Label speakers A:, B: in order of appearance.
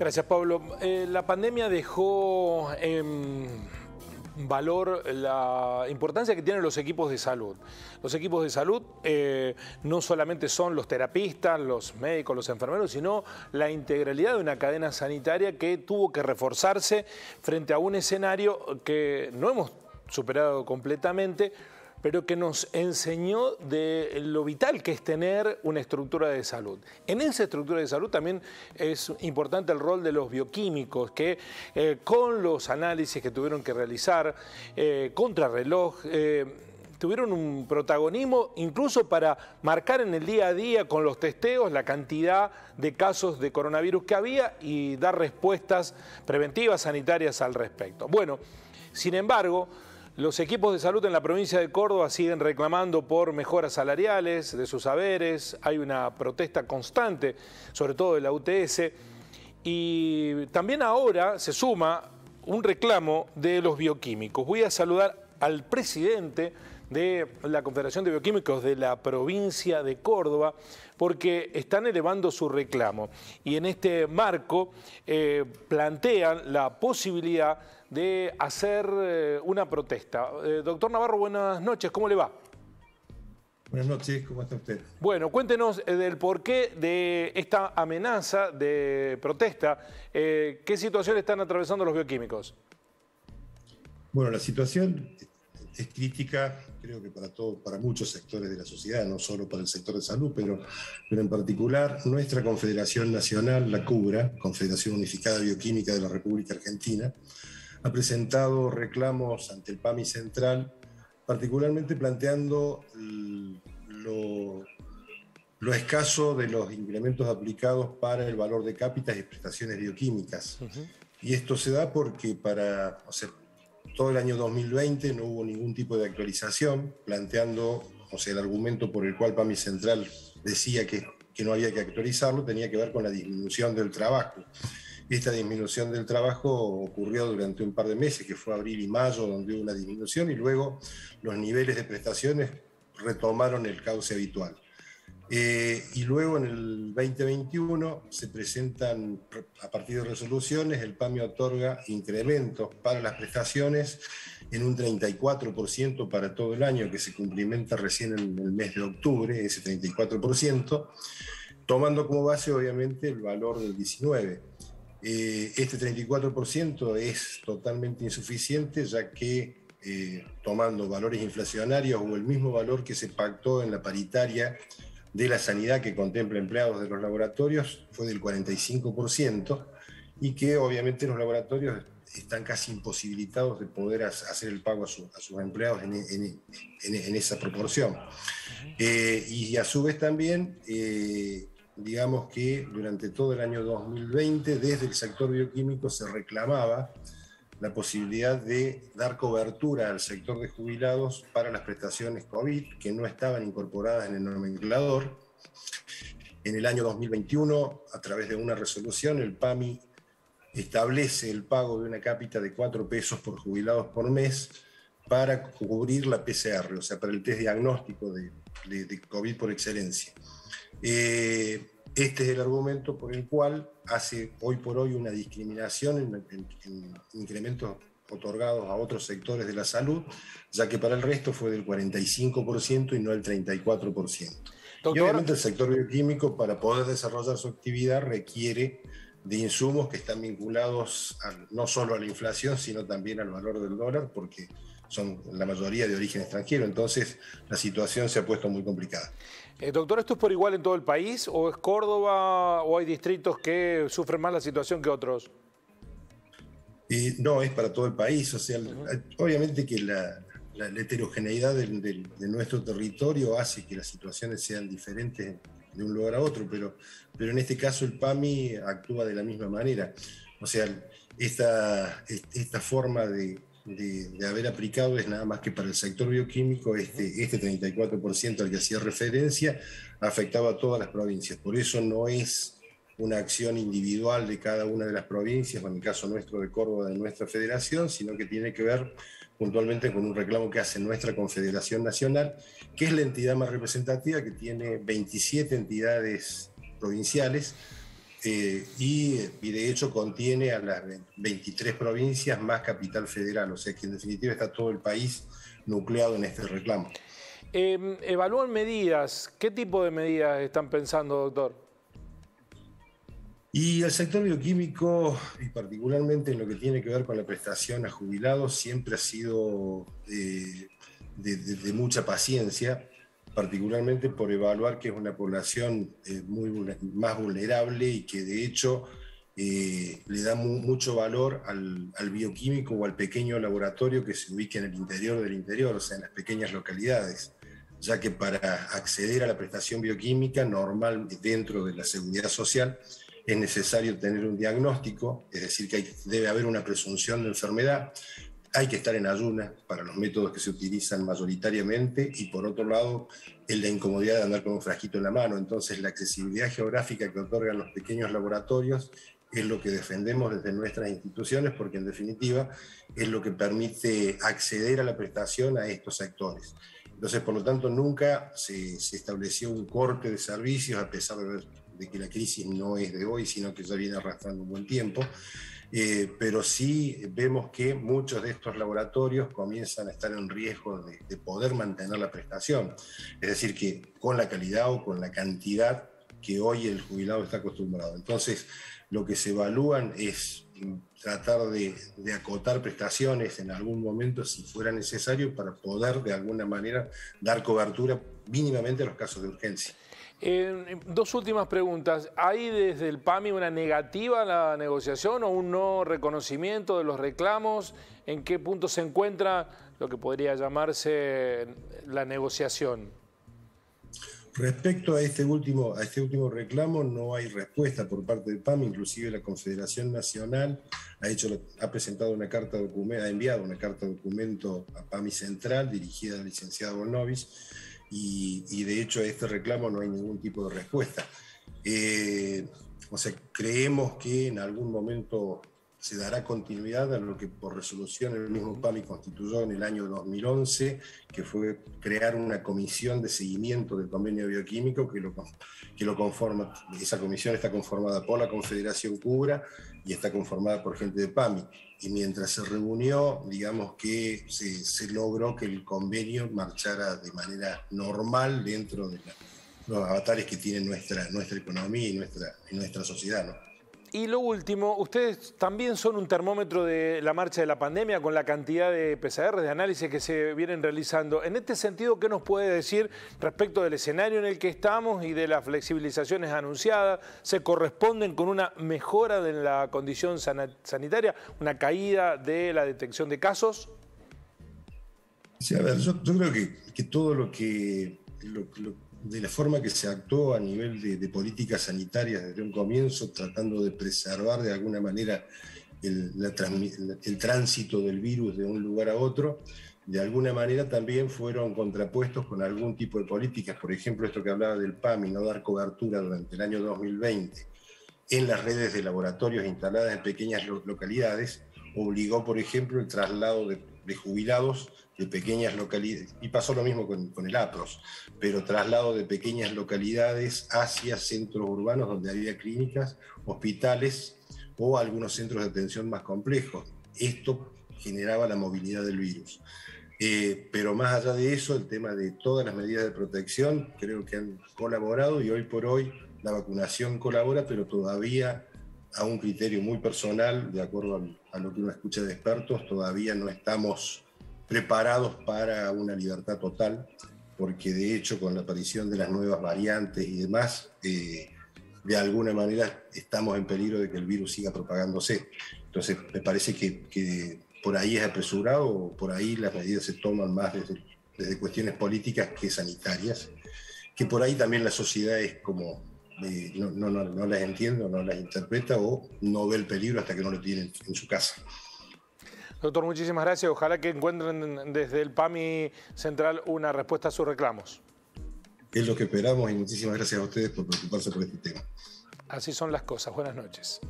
A: Gracias, Pablo. Eh, la pandemia dejó en valor la importancia que tienen los equipos de salud. Los equipos de salud eh, no solamente son los terapistas, los médicos, los enfermeros, sino la integralidad de una cadena sanitaria que tuvo que reforzarse frente a un escenario que no hemos superado completamente, pero que nos enseñó de lo vital que es tener una estructura de salud. En esa estructura de salud también es importante el rol de los bioquímicos, que eh, con los análisis que tuvieron que realizar, eh, contrarreloj, eh, tuvieron un protagonismo incluso para marcar en el día a día con los testeos la cantidad de casos de coronavirus que había y dar respuestas preventivas sanitarias al respecto. Bueno, sin embargo, los equipos de salud en la provincia de Córdoba siguen reclamando por mejoras salariales de sus saberes, hay una protesta constante, sobre todo de la UTS, y también ahora se suma un reclamo de los bioquímicos. Voy a saludar al presidente de la Confederación de Bioquímicos de la provincia de Córdoba, porque están elevando su reclamo. Y en este marco eh, plantean la posibilidad de hacer eh, una protesta. Eh, doctor Navarro, buenas noches, ¿cómo le va?
B: Buenas noches, ¿cómo está usted?
A: Bueno, cuéntenos del porqué de esta amenaza de protesta. ¿Qué situación están atravesando los bioquímicos?
B: Bueno, la situación es crítica, creo que para todo, para muchos sectores de la sociedad, no solo para el sector de salud, pero, pero en particular nuestra Confederación Nacional, la CUBRA, Confederación Unificada Bioquímica de la República Argentina, ha presentado reclamos ante el PAMI Central, particularmente planteando lo, escaso de los incrementos aplicados para el valor de cápitas y prestaciones bioquímicas. Y esto se da porque para todo el año 2020 no hubo ningún tipo de actualización, planteando o sea, el argumento por el cual PAMI Central decía que, que no había que actualizarlo tenía que ver con la disminución del trabajo. Esta disminución del trabajo ocurrió durante un par de meses, que fue abril y mayo, donde hubo una disminución, y luego los niveles de prestaciones retomaron el cauce habitual. Eh, y luego en el 2021 se presentan, a partir de resoluciones, el PAMI otorga incrementos para las prestaciones en un 34% para todo el año, que se cumplimenta recién en el mes de octubre, ese 34%, tomando como base obviamente el valor del 19%. Eh, este 34% es totalmente insuficiente, ya que eh, tomando valores inflacionarios o el mismo valor que se pactó en la paritaria de la sanidad que contempla empleados de los laboratorios, fue del 45%, y que obviamente los laboratorios están casi imposibilitados de poder hacer el pago a, sus empleados en, esa proporción. Eh, y a su vez también digamos que durante todo el año 2020, desde el sector bioquímico se reclamaba la posibilidad de dar cobertura al sector de jubilados para las prestaciones COVID que no estaban incorporadas en el nomenclador. En el año 2021, a través de una resolución, el PAMI establece el pago de una cápita de 4 pesos por jubilados por mes para cubrir la PCR, o sea, para el test diagnóstico de, COVID por excelencia. Eh, este es el argumento por el cual hace hoy por hoy una discriminación en, incrementos otorgados a otros sectores de la salud, ya que para el resto fue del 45% y no el 34%. Y obviamente el sector bioquímico para poder desarrollar su actividad requiere de insumos que están vinculados no solo a la inflación, sino también al valor del dólar, porque son la mayoría de origen extranjero. Entonces la situación se ha puesto muy complicada.
A: Eh, doctor, ¿esto es por igual en todo el país o es Córdoba o hay distritos que sufren más la situación que otros?
B: no, es para todo el país. O sea, obviamente que la, heterogeneidad de, nuestro territorio hace que las situaciones sean diferentes de un lugar a otro, pero, pero en este caso el PAMI actúa de la misma manera. O sea, esta, esta forma de, de, haber aplicado es nada más que para el sector bioquímico este, este 34% al que hacía referencia afectaba a todas las provincias. Por eso no es una acción individual de cada una de las provincias, o en el caso nuestro de Córdoba, de nuestra federación, sino que tiene que ver puntualmente con un reclamo que hace nuestra Confederación Nacional, que es la entidad más representativa, que tiene 27 entidades provinciales eh, y, de hecho contiene a las 23 provincias más capital federal, o sea que en definitiva está todo el país nucleado en este reclamo.
A: Em, evalúan medidas, ¿qué tipo de medidas están pensando, doctor?
B: Y el sector bioquímico, y particularmente en lo que tiene que ver con la prestación a jubilados, siempre ha sido eh, de, mucha paciencia particularmente por evaluar que es una población eh, muy más vulnerable y que de hecho eh, le da mucho valor al, bioquímico o al pequeño laboratorio que se ubica en el interior del interior, o sea, en las pequeñas localidades, ya que para acceder a la prestación bioquímica normal dentro de la seguridad social es necesario tener un diagnóstico, es decir, que debe haber una presunción de enfermedad, hay que estar en ayunas para los métodos que se utilizan mayoritariamente y por otro lado el la incomodidad de andar con un frasquito en la mano. Entonces la accesibilidad geográfica que otorgan los pequeños laboratorios es lo que defendemos desde nuestras instituciones porque en definitiva es lo que permite acceder a la prestación a estos sectores. Entonces, por lo tanto, nunca se, estableció un corte de servicios a pesar de, de que la crisis no es de hoy, sino que ya viene arrastrando un buen tiempo. Eh, pero sí vemos que muchos de estos laboratorios comienzan a estar en riesgo de, poder mantener la prestación. Es decir, que con la calidad o con la cantidad que hoy el jubilado está acostumbrado. Entonces, lo que se evalúan es tratar de, de, acotar prestaciones en algún momento si fuera necesario para poder de alguna manera dar cobertura mínimamente a los casos de urgencia
A: dos últimas preguntas. ¿Hay desde el PAMI una negativa a la negociación o un no reconocimiento de los reclamos? ¿En qué punto se encuentra lo que podría llamarse la negociación?
B: Respecto a este último, a este último reclamo, no hay respuesta por parte del PAMI, inclusive la Confederación Nacional ha, hecho, presentado una carta documento, ha enviado una carta documento a PAMI Central dirigida al licenciado Bonovis, y, de hecho a este reclamo no hay ningún tipo de respuesta. Eh, o sea, creemos que en algún momento se dará continuidad a lo que por resolución el mismo PAMI constituyó en el año 2011, que fue crear una comisión de seguimiento del convenio bioquímico que lo, que lo conforma. Esa comisión está conformada por la Confederación Cubra y está conformada por gente de PAMI. Y mientras se reunió, digamos que se, logró que el convenio marchara de manera normal dentro de los avatares que tiene nuestra, nuestra economía y nuestra, nuestra sociedad. ¿no?
A: Y lo último, ustedes también son un termómetro de la marcha de la pandemia con la cantidad de PCR, de análisis que se vienen realizando. En este sentido, ¿qué nos puede decir respecto del escenario en el que estamos y de las flexibilizaciones anunciadas? ¿Se corresponden con una mejora de la condición sanitaria, una caída de la detección de casos?
B: Sí, a ver, yo, creo que, todo lo que de la forma que se actuó a nivel de, políticas sanitarias desde un comienzo, tratando de preservar de alguna manera el, el, tránsito del virus de un lugar a otro, de alguna manera también fueron contrapuestos con algún tipo de políticas, por ejemplo, esto que hablaba del PAMI, no dar cobertura durante el año 2020 en las redes de laboratorios instaladas en pequeñas localidades, obligó, por ejemplo, el traslado de, de jubilados de pequeñas localidades, y pasó lo mismo con, el APROS, pero traslado de pequeñas localidades hacia centros urbanos donde había clínicas, hospitales o algunos centros de atención más complejos. Esto generaba la movilidad del virus. Eh, pero más allá de eso, el tema de todas las medidas de protección creo que han colaborado y hoy por hoy la vacunación colabora, pero todavía a un criterio muy personal, de acuerdo a, lo que uno escucha de expertos, todavía no estamos preparados para una libertad total, porque de hecho con la aparición de las nuevas variantes y demás, eh, de alguna manera estamos en peligro de que el virus siga propagándose. Entonces me parece que, por ahí es apresurado, o por ahí las medidas se toman más desde, desde cuestiones políticas que sanitarias, que por ahí también la sociedad es como eh, no, no, no, no, las entiende, no las interpreta o no ve el peligro hasta que no lo tiene en su casa.
A: Doctor, muchísimas gracias. Ojalá que encuentren desde el PAMI Central una respuesta a sus reclamos.
B: Es lo que esperamos y muchísimas gracias a ustedes por preocuparse por este tema.
A: Así son las cosas. Buenas noches.